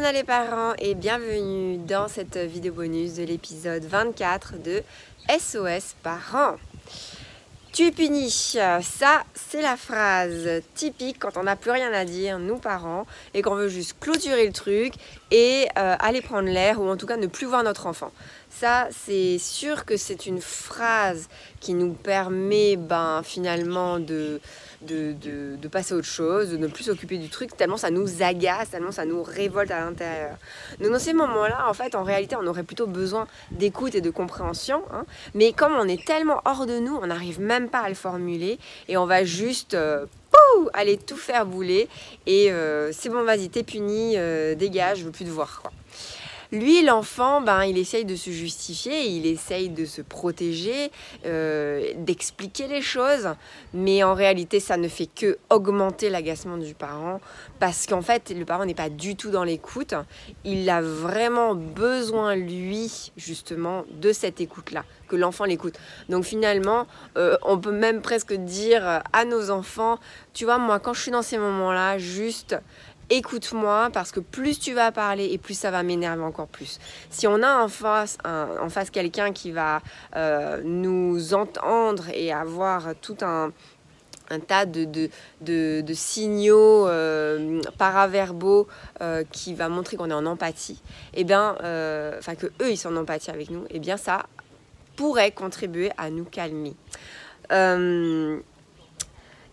Yorana les parents et bienvenue dans cette vidéo bonus de l'épisode 24 de SOS parents. Tu es puni, ça c'est la phrase typique quand on n'a plus rien à dire, nous parents, et qu'on veut juste clôturer le truc et euh, aller prendre l'air ou en tout cas ne plus voir notre enfant. Ça c'est sûr que c'est une phrase qui nous permet ben, finalement de de, passer à autre chose, de ne plus s'occuper du truc, tellement ça nous agace, tellement ça nous révolte à l'intérieur. Donc dans ces moments-là, en fait, en réalité, on aurait plutôt besoin d'écoute et de compréhension, hein. mais comme on est tellement hors de nous, on n'arrive même pas à le formuler, et on va juste... Euh, aller tout faire bouler. Et euh, c'est bon vas-y t'es puni euh, dégage je veux plus te voir quoi lui, l'enfant, ben, il essaye de se justifier, il essaye de se protéger, euh, d'expliquer les choses, mais en réalité, ça ne fait que augmenter l'agacement du parent, parce qu'en fait, le parent n'est pas du tout dans l'écoute. Il a vraiment besoin, lui, justement, de cette écoute-là, que l'enfant l'écoute. Donc finalement, euh, on peut même presque dire à nos enfants, tu vois, moi, quand je suis dans ces moments-là, juste écoute-moi parce que plus tu vas parler et plus ça va m'énerver encore plus. Si on a en face, face quelqu'un qui va euh, nous entendre et avoir tout un, tas de, de, signaux euh, paraverbaux euh, qui va montrer qu'on est en empathie, et eh bien, enfin que eux ils sont en empathie avec nous, et eh bien ça pourrait contribuer à nous calmer. Il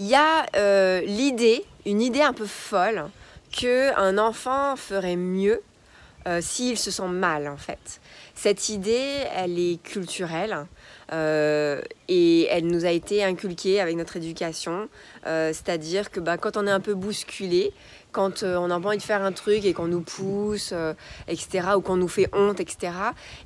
y a l'idée, une idée un peu folle, qu'un enfant ferait mieux euh, s'il se sent mal en fait. Cette idée, elle est culturelle euh, et elle nous a été inculquée avec notre éducation. Euh, c'est-à-dire que bah, quand on est un peu bousculé, quand on a envie de faire un truc et qu'on nous pousse, etc., ou qu'on nous fait honte, etc.,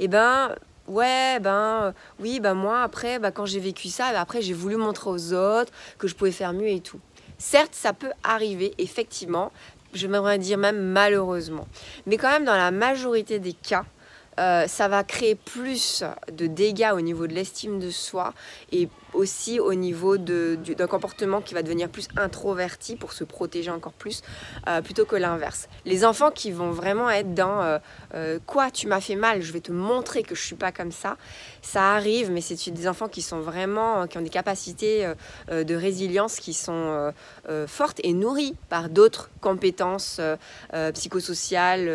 et ben ouais, ben oui, ben moi après, ben, quand j'ai vécu ça, ben, après j'ai voulu montrer aux autres que je pouvais faire mieux et tout. Certes, ça peut arriver, effectivement, je m'aimerais dire même malheureusement. Mais quand même, dans la majorité des cas, euh, ça va créer plus de dégâts au niveau de l'estime de soi et aussi au niveau d'un comportement qui va devenir plus introverti pour se protéger encore plus, euh, plutôt que l'inverse. Les enfants qui vont vraiment être dans euh, quoi tu m'as fait mal, je vais te montrer que je suis pas comme ça, ça arrive, mais c'est des enfants qui sont vraiment, qui ont des capacités de résilience qui sont fortes et nourries par d'autres compétences psychosociales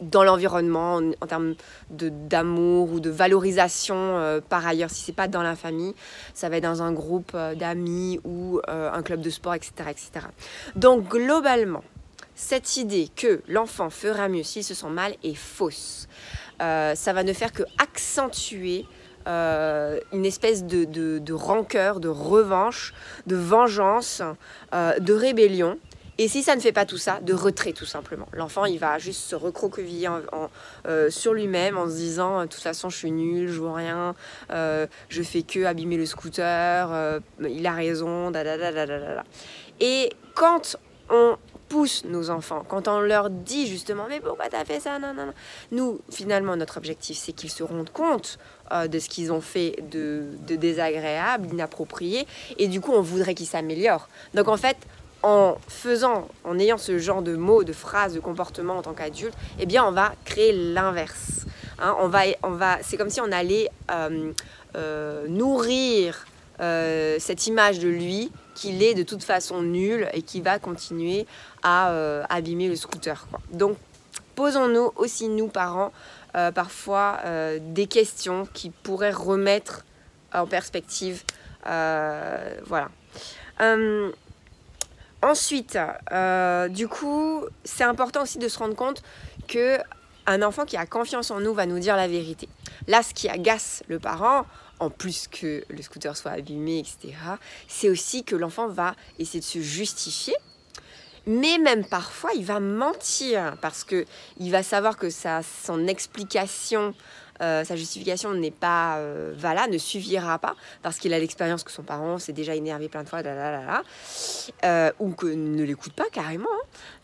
dans l'environnement, en, termes d'amour ou de valorisation euh, par ailleurs. Si c'est pas dans la famille, ça va être dans un groupe euh, d'amis ou euh, un club de sport, etc., etc. Donc globalement, cette idée que l'enfant fera mieux s'il se sent mal est fausse. ça va ne faire que accentuer une espèce de, de, de, rancœur, de revanche, de vengeance, de rébellion et si ça ne fait pas tout ça, de retrait tout simplement. L'enfant, il va juste se recroqueviller euh, sur lui-même en se disant, de toute façon, je suis nul, je vois rien, euh, je fais que abîmer le scooter, euh, il a raison, da, da, da, da, da, da. Et quand on pousse nos enfants, quand on leur dit justement, mais pourquoi t'as fait ça, non, non, non. Nous, finalement, notre objectif, c'est qu'ils se rendent compte de ce qu'ils ont fait de, de désagréable, d'inapproprié, et du coup, on voudrait qu'ils s'améliorent. Donc, en fait, en faisant, en ayant ce genre de mots, de phrases, de comportements en tant qu'adulte, eh bien, on va créer l'inverse. Hein. on va, on va, c'est comme si on allait euh, euh, nourrir euh, cette image de lui qu'il est de toute façon nul et qui va continuer à abîmer le scooter. Donc, posons-nous aussi, nous, parents, parfois des questions qui pourraient remettre en perspective. voilà. Ensuite, euh, du coup, c'est important aussi de se rendre compte que un enfant qui a confiance en nous va nous dire la vérité. Là, ce qui agace le parent, en plus que le scooter soit abîmé, etc., c'est aussi que l'enfant va essayer de se justifier. Mais même parfois, il va mentir parce que il va savoir que ça, son explication euh, sa justification n'est pas euh, valable, ne suffira pas, parce qu'il a l'expérience que son parent s'est déjà énervé plein de fois, euh, ou que ne l'écoute pas carrément.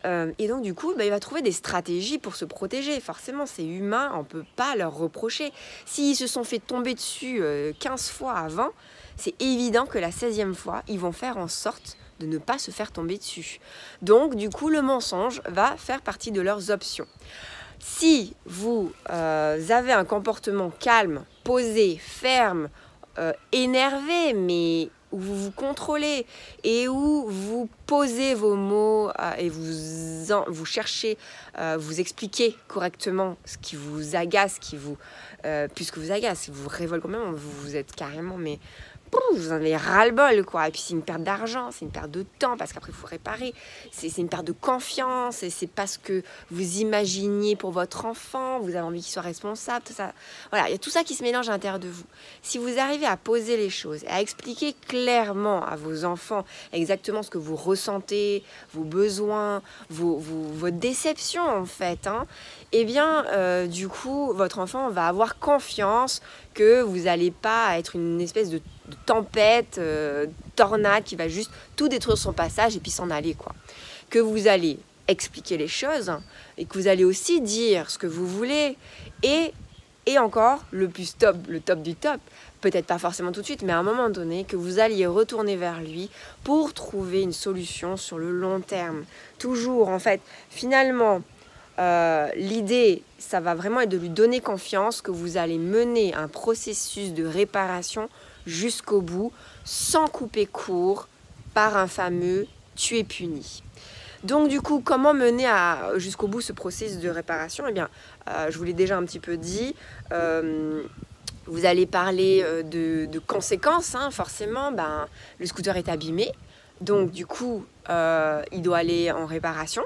Hein. et donc du coup, bah, il va trouver des stratégies pour se protéger. Forcément, c'est humain, on ne peut pas leur reprocher. S'ils se sont fait tomber dessus 15 fois avant, c'est évident que la 16e fois, ils vont faire en sorte de ne pas se faire tomber dessus. Donc, du coup, le mensonge va faire partie de leurs options. Si vous euh, avez un comportement calme, posé, ferme, euh, énervé, mais où vous vous contrôlez et où vous posez vos mots euh, et vous, cherchez, vous expliquer correctement ce qui vous agace, qui vous, puisque vous agace, vous révolte quand même, vous, vous êtes carrément mais vous en avez ras-le-bol, quoi. Et puis c'est une perte d'argent, c'est une perte de temps, parce qu'après il faut réparer. C'est une perte de confiance, et c'est parce que vous imaginiez pour votre enfant, vous avez envie qu'il soit responsable, tout ça. Voilà, il y a tout ça qui se mélange à l'intérieur de vous. Si vous arrivez à poser les choses, à expliquer clairement à vos enfants exactement ce que vous ressentez, vos besoins, vos, vos, votre déception en fait, hein, eh bien, euh, du coup, votre enfant va avoir confiance que vous n'allez pas être une espèce de, tempête, euh, tornade qui va juste tout détruire son passage et puis s'en aller, quoi. Que vous allez expliquer les choses et que vous allez aussi dire ce que vous voulez et, et encore le plus top, le top du top, peut-être pas forcément tout de suite, mais à un moment donné, que vous alliez retourner vers lui pour trouver une solution sur le long terme. Toujours, en fait, finalement, euh, l'idée, ça va vraiment être de lui donner confiance que vous allez mener un processus de réparation jusqu'au bout, sans couper court par un fameux tu es puni. Donc du coup, comment mener jusqu'au bout ce processus de réparation? Eh bien, euh, je vous l'ai déjà un petit peu dit. Euh, vous allez parler de, conséquences, hein, forcément. Ben, le scooter est abîmé, donc du coup, il doit aller en réparation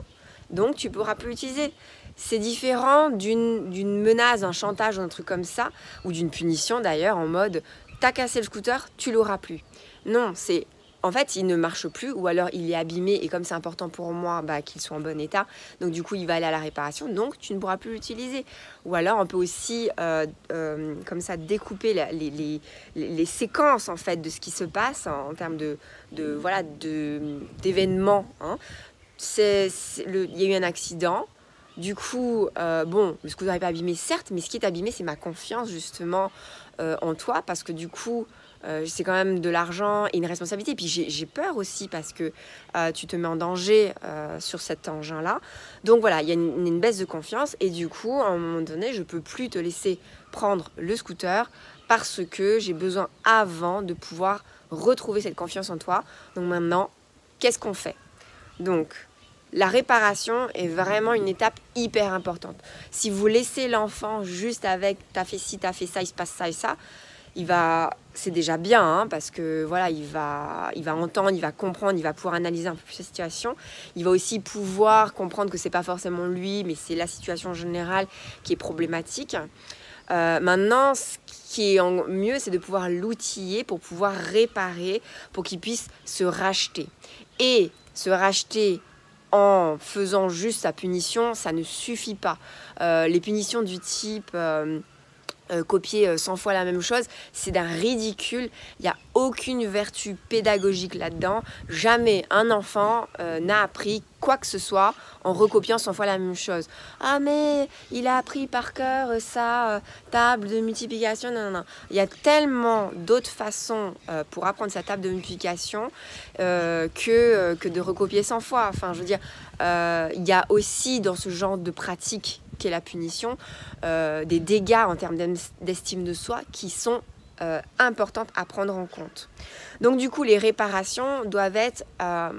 donc tu pourras plus l'utiliser. C'est différent d'une menace, d'un chantage ou un truc comme ça, ou d'une punition d'ailleurs, en mode t'as cassé le scooter, tu l'auras plus. Non, c'est en fait, il ne marche plus ou alors il est abîmé et comme c'est important pour moi bah, qu'il soit en bon état, donc du coup il va aller à la réparation, donc tu ne pourras plus l'utiliser. Ou alors on peut aussi euh, euh, comme ça découper les, séquences en fait de ce qui se passe en, termes de, de voilà d'événements. Hein il y a eu un accident. Du coup, euh, bon, le scooter n'est pas abîmé, certes, mais ce qui est abîmé, c'est ma confiance justement euh, en toi, parce que du coup, euh, c'est quand même de l'argent et une responsabilité. Et puis j'ai peur aussi parce que tu te mets en danger sur cet engin-là. Donc voilà, il y a une, une, baisse de confiance et du coup, à un moment donné, je peux plus te laisser prendre le scooter parce que j'ai besoin avant de pouvoir retrouver cette confiance en toi. Donc maintenant, qu'est-ce qu'on fait? Donc, la réparation est vraiment une étape hyper importante. Si vous laissez l'enfant juste avec t'as fait ci, t'as fait ça, il se passe ça et ça, il va, c'est déjà bien hein, parce que voilà, il va, il va entendre, il va comprendre, il va pouvoir analyser un peu plus la situation. Il va aussi pouvoir comprendre que c'est pas forcément lui, mais c'est la situation générale qui est problématique. Euh, maintenant, ce qui est mieux, c'est de pouvoir l'outiller pour pouvoir réparer, pour qu'il puisse se racheter. Et se racheter faisant juste sa punition, ça ne suffit pas. Euh, les punitions du type euh, euh, copier 100 fois la même chose, c'est d'un ridicule. Il n'y a aucune vertu pédagogique là-dedans. Jamais un enfant n'a appris quoi que ce soit en recopiant 100 fois la même chose. Ah mais il a appris par cœur sa table de multiplication. Non, non, non. Il y a tellement d'autres façons pour apprendre sa table de multiplication que, que de recopier 100 fois. Enfin, je veux dire, il y a aussi dans ce genre de pratique qui est la punition, euh, des dégâts en termes d'estime de soi qui sont euh, importantes à prendre en compte. Donc du coup, les réparations doivent être euh,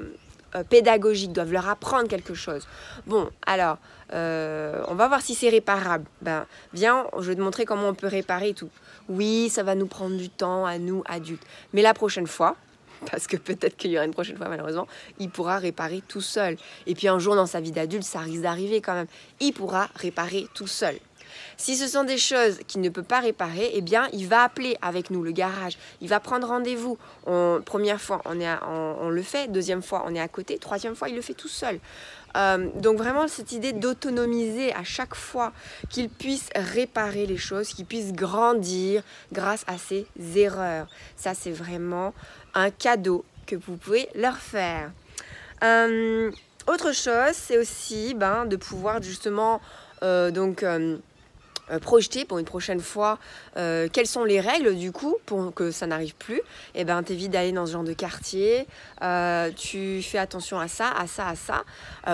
pédagogiques, doivent leur apprendre quelque chose. Bon, alors, on va voir si c'est réparable. Ben, viens, je vais te montrer comment on peut réparer tout. Oui, ça va nous prendre du temps à nous, adultes. Mais la prochaine fois, parce que peut-être qu'il y aura une prochaine fois malheureusement, il pourra réparer tout seul. Et puis un jour dans sa vie d'adulte, ça risque d'arriver quand même. Il pourra réparer tout seul. Si ce sont des choses qu'il ne peut pas réparer, eh bien, il va appeler avec nous le garage. Il va prendre rendez-vous. Première fois, on, le fait. Deuxième fois, on est à côté. Troisième fois, il le fait tout seul. Euh, donc vraiment, cette idée d'autonomiser à chaque fois qu'il puisse réparer les choses, qu'il puisse grandir grâce à ses erreurs. Ça, c'est vraiment un cadeau que vous pouvez leur faire. Euh, autre chose, c'est aussi ben, de pouvoir justement euh, donc euh, projeter pour une prochaine fois quelles sont les règles du coup pour que ça n'arrive plus, et eh ben t'évites d'aller dans ce genre de quartier, tu fais attention à ça, à ça, à ça,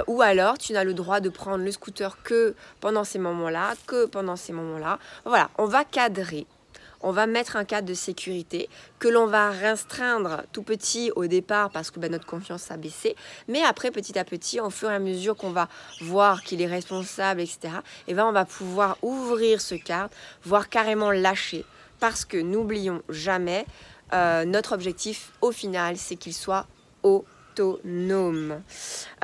ou alors tu n'as le droit de prendre le scooter que pendant ces moments-là, que pendant ces moments-là. Voilà, on va cadrer on va mettre un cadre de sécurité que l'on va restreindre tout petit au départ parce que ben, notre confiance a baissé. Mais après, petit à petit, au fur et à mesure qu'on va voir qu'il est responsable, etc., et eh ben, on va pouvoir ouvrir ce cadre, voire carrément lâcher. Parce que n'oublions jamais, euh, notre objectif au final, c'est qu'il soit au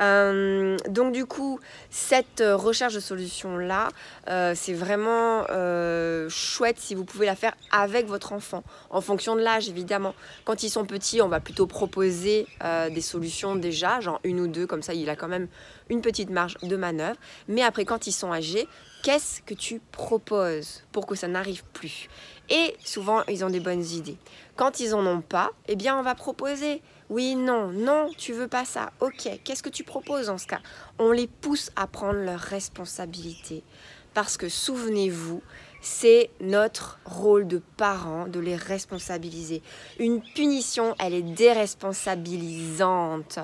Euh, donc du coup, cette recherche de solution-là, euh, c'est vraiment euh, chouette si vous pouvez la faire avec votre enfant, en fonction de l'âge évidemment. Quand ils sont petits, on va plutôt proposer des solutions déjà, genre une ou deux, comme ça il a quand même une petite marge de manœuvre. Mais après, quand ils sont âgés, qu'est-ce que tu proposes pour que ça n'arrive plus? Et souvent, ils ont des bonnes idées. Quand ils en ont pas, eh bien, on va proposer oui, non, non, tu veux pas ça. Ok, qu'est-ce que tu proposes en ce cas? On les pousse à prendre leurs responsabilités. Parce que souvenez-vous, c'est notre rôle de parent de les responsabiliser. Une punition, elle est déresponsabilisante.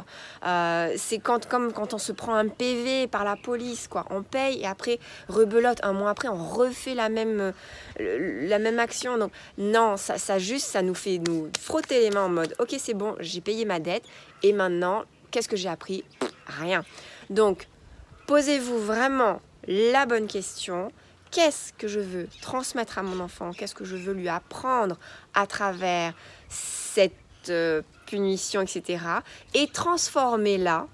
Euh, c'est quand, comme quand on se prend un PV par la police, quoi. On paye et après, rebelote, un mois après, on refait la même, euh, la même action. Donc, non, ça, ça juste, ça nous fait nous frotter les mains en mode, ok, c'est bon, j'ai payé ma dette et maintenant, qu'est-ce que j'ai appris? Rien. Donc, posez-vous vraiment la bonne question qu'est-ce que je veux transmettre à mon enfant, qu'est-ce que je veux lui apprendre à travers cette euh, punition, etc. Et transformer-la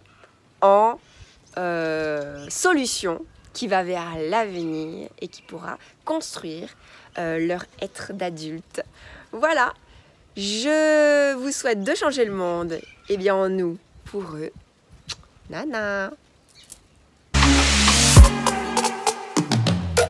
en euh, solution qui va vers l'avenir et qui pourra construire euh, leur être d'adulte. Voilà, je vous souhaite de changer le monde, et bien en nous, pour eux. Nana